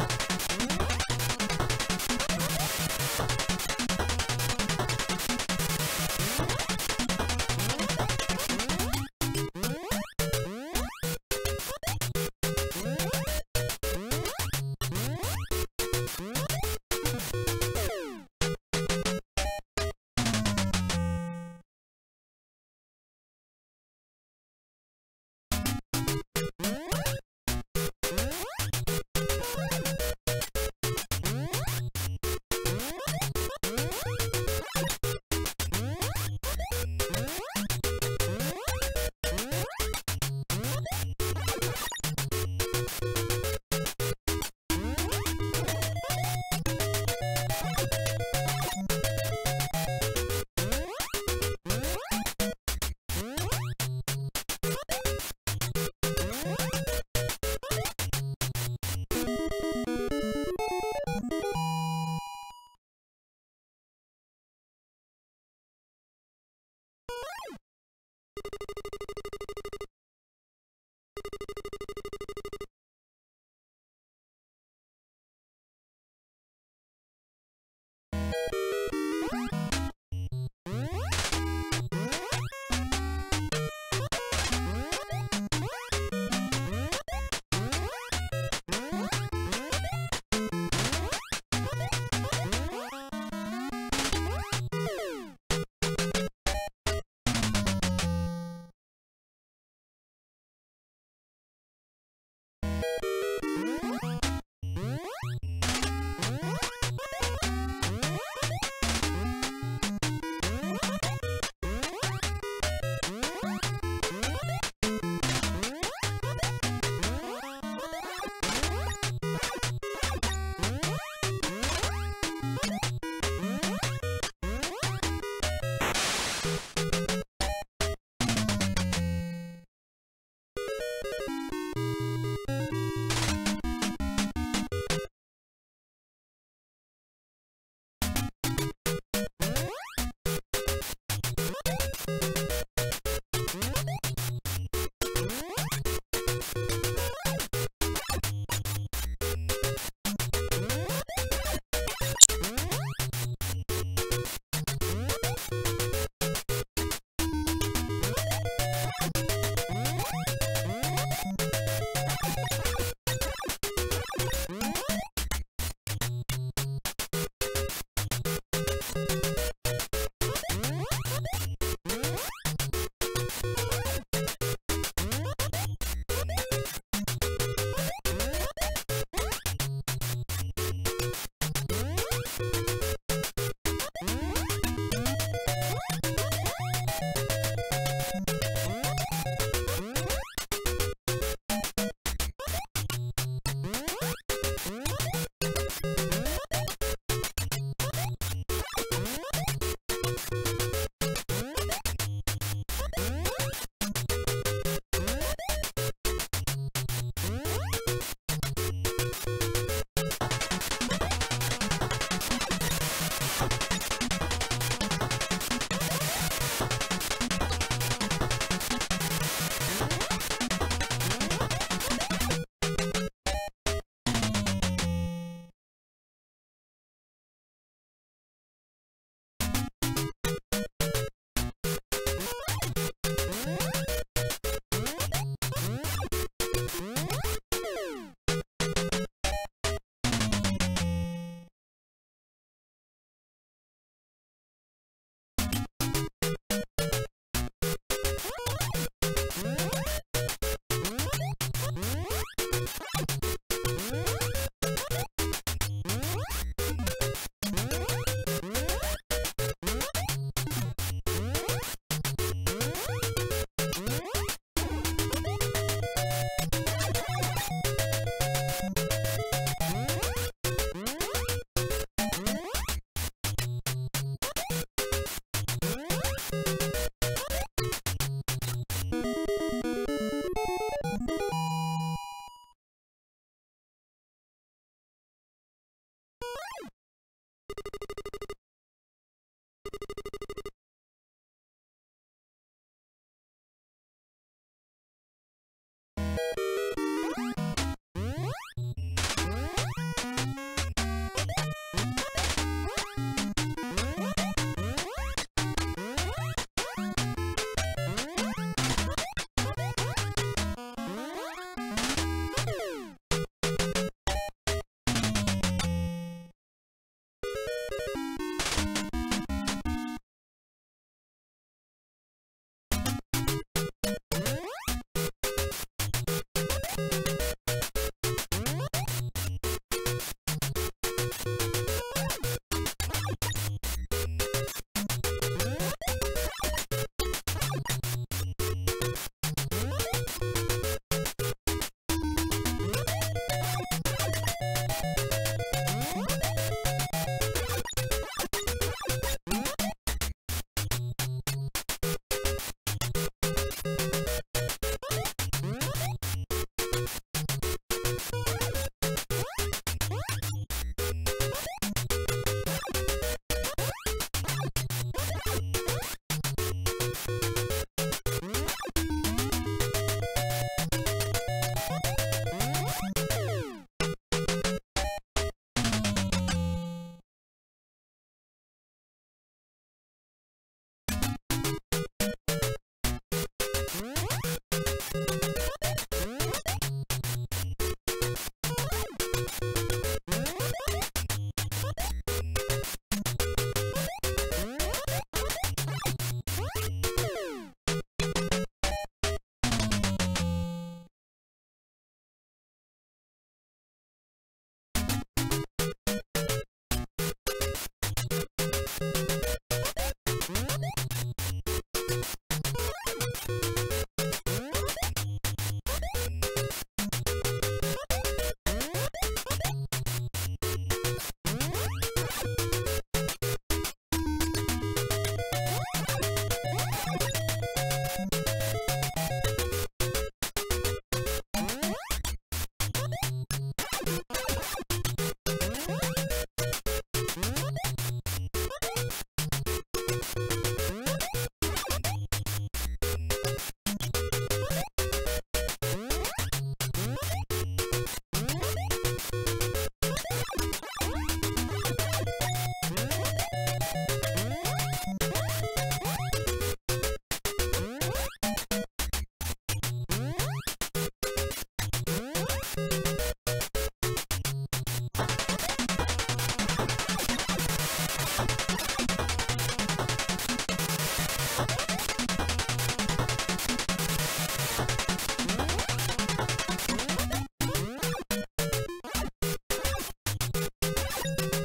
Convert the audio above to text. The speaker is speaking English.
you Thank you. you